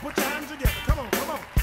Put your hands together. Come on, come on.